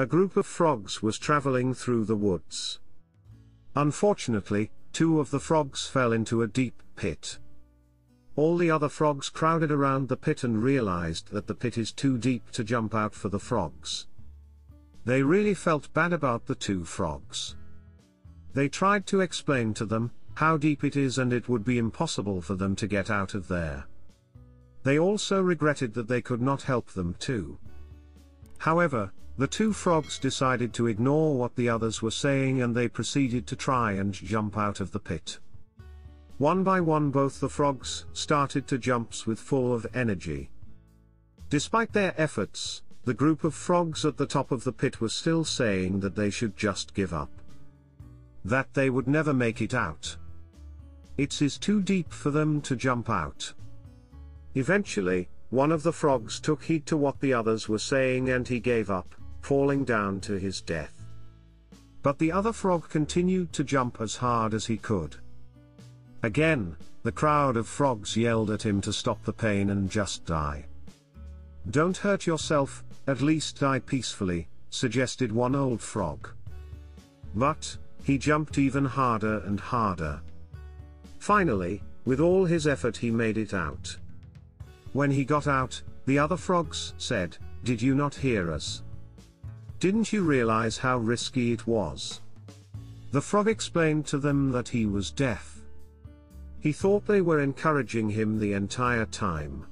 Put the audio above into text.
A group of frogs was traveling through the woods. Unfortunately, two of the frogs fell into a deep pit. All the other frogs crowded around the pit and realized that the pit is too deep to jump out for the frogs. They really felt bad about the two frogs. They tried to explain to them, how deep it is and it would be impossible for them to get out of there. They also regretted that they could not help them too. However, the two frogs decided to ignore what the others were saying and they proceeded to try and jump out of the pit. One by one both the frogs started to jumps with full of energy. Despite their efforts, the group of frogs at the top of the pit was still saying that they should just give up. That they would never make it out. It is too deep for them to jump out. Eventually, one of the frogs took heed to what the others were saying and he gave up, falling down to his death. But the other frog continued to jump as hard as he could. Again, the crowd of frogs yelled at him to stop the pain and just die. Don't hurt yourself, at least die peacefully, suggested one old frog. But, he jumped even harder and harder. Finally, with all his effort he made it out. When he got out, the other frogs said, Did you not hear us? Didn't you realize how risky it was? The frog explained to them that he was deaf. He thought they were encouraging him the entire time.